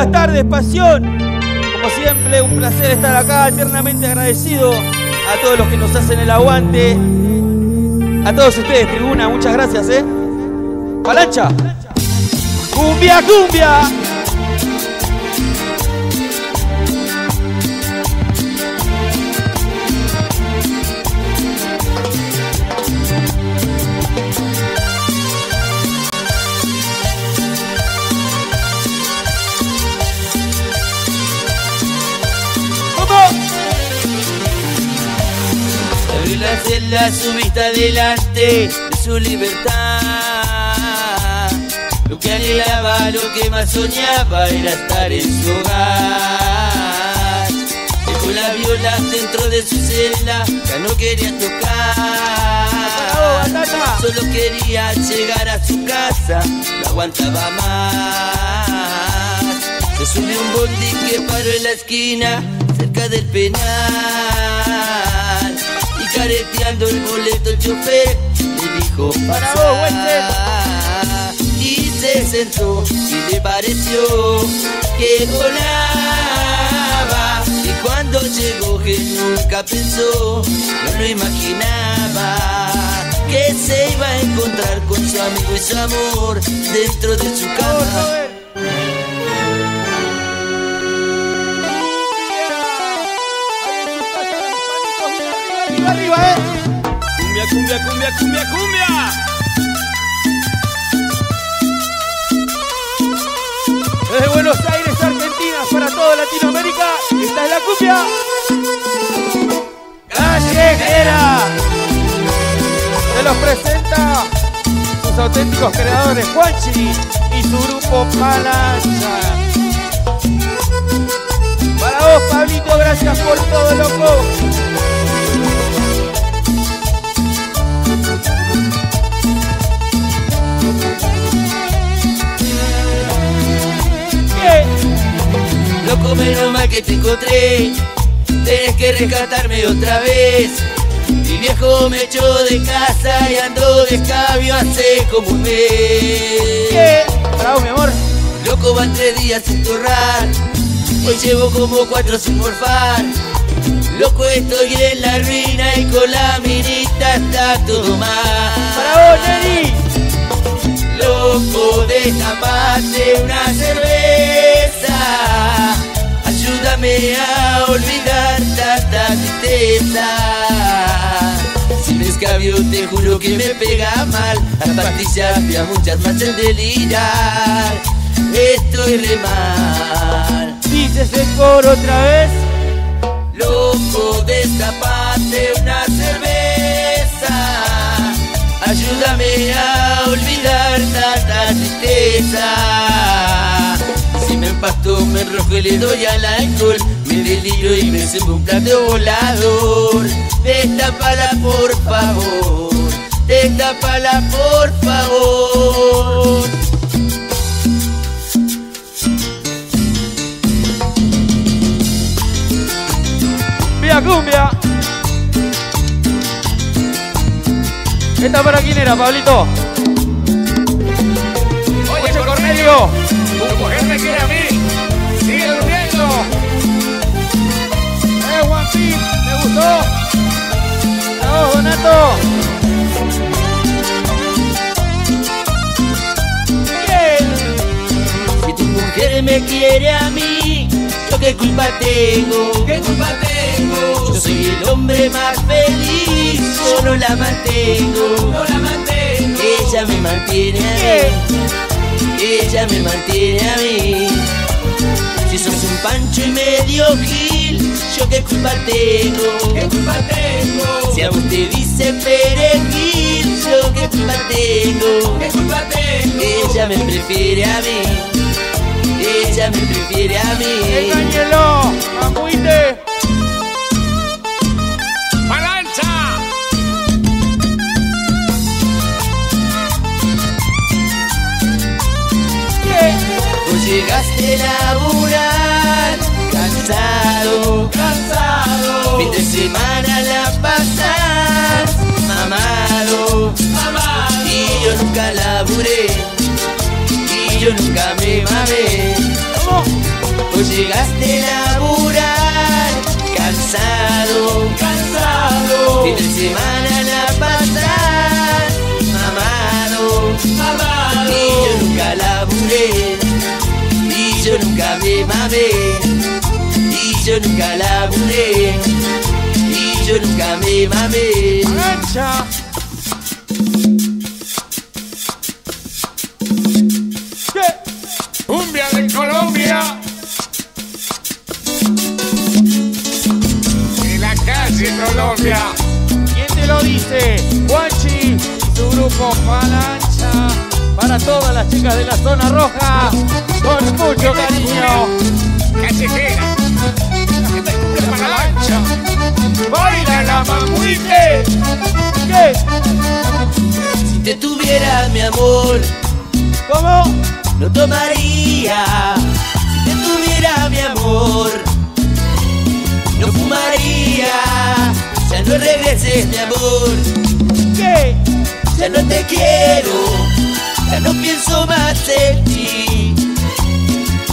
buenas tardes, pasión. Como siempre, un placer estar acá, eternamente agradecido a todos los que nos hacen el aguante. A todos ustedes, tribuna, muchas gracias, ¿eh? Palancha. Cumbia, cumbia. La celda su vista delante de su libertad. Lo que anhelaba, lo que más soñaba era estar en su hogar. Dejó la viola dentro de su celda, ya no quería tocar. Solo quería llegar a su casa, no aguantaba más. Se subió un bondi que paró en la esquina, cerca del penal. Careteando el boleto el chofer le dijo Para Y se sentó y le pareció que volaba. Y cuando llegó que nunca pensó, no lo imaginaba. Que se iba a encontrar con su amigo y su amor dentro de su cama. Cumbia, cumbia, cumbia, cumbia. Desde Buenos Aires, Argentina, para toda Latinoamérica, esta es la cumbia. Callejera. Se los presenta sus auténticos creadores, Juanchi y su grupo Palancha. Para vos, Pablito, gracias por todo, loco. Menos mal que te encontré. Tenés que rescatarme otra vez. Mi viejo me echó de casa y ando de escabio hace como un mes. Para vos, mi amor. Loco, van tres días sin torrar. Hoy llevo como cuatro sin morfar. Loco, estoy en la ruina y con la minita está todo mal. Para vos, Nelly. Loco, destapate una cerveza. Ayúdame a olvidar tanta tristeza. Si me escabio, te juro que me pega mal. Las pastillas y a muchas me hacen delirar. Estoy re mal. Dices el coro otra vez. Loco, destapate una cerveza. Ayúdame a olvidar tanta tristeza. Me enrojo y le doy al alcohol. Me deliro y me subo un plato volador. Destapala, por favor. Destapala, por favor. Vía cumbia. ¿Esta para quién era, Pablito? Oye, Cornelio, me quiere a mí, ¿yo qué culpa tengo? ¿Qué culpa tengo? Yo soy el hombre más feliz, yo no la mantengo. No la mantengo. Ella me mantiene a mí, ella me mantiene a mí. Si sos un pancho y medio gil, ¿yo qué culpa tengo? ¿Qué culpa tengo? Si a usted dice perejil, ¿yo qué culpa tengo? ¿Qué culpa tengo? Ella me prefiere a mí, ella me prefiere a mí. ¡Engáñelo! ¡Palancha! Bien. Vos llegaste a laburar cansado, Cansado. fin de semana la pasás mamado Mamá. y yo nunca laburé yo nunca me mamé. Vos llegaste a laburar, cansado, Cansado, fin de semana la pasás, mamado, amado. y yo nunca laburé, y yo nunca me mamé, y yo nunca laburé, y yo nunca me mamé. Mancha. Las chicas de la zona roja. Con mucho cariño. Callejera. La para la ancha. Baila la mamuite. ¿Qué? Si te tuviera mi amor, ¿Cómo? no tomaría. Si te tuviera mi amor, no fumaría. Ya no regreses mi amor, ¿Qué? ya no te quiero, ya no pienso más en ti,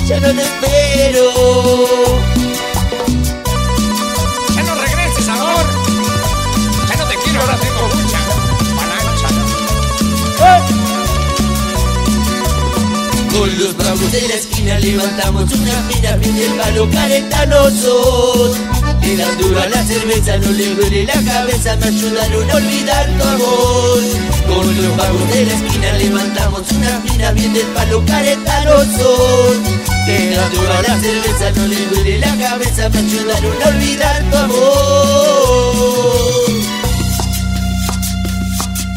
ya no te espero. Ya no regreses, amor. Ya no te quiero, ahora tengo mucha. ¿Eh? Con los vagos de la esquina levantamos una mina bien del palo calentanosos. Le dan duro a la cerveza, no le duele la cabeza, me ayudaron a olvidar tu amor. Con los vagos de la esquina levantamos una mina bien del palo calentanosos. Le dan duro a la cerveza, no le duele la cabeza, me ayudaron a olvidar tu amor.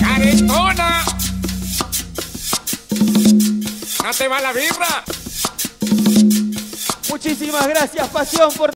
Caretona. ¿No te va la birra? Muchísimas gracias, Pasión, por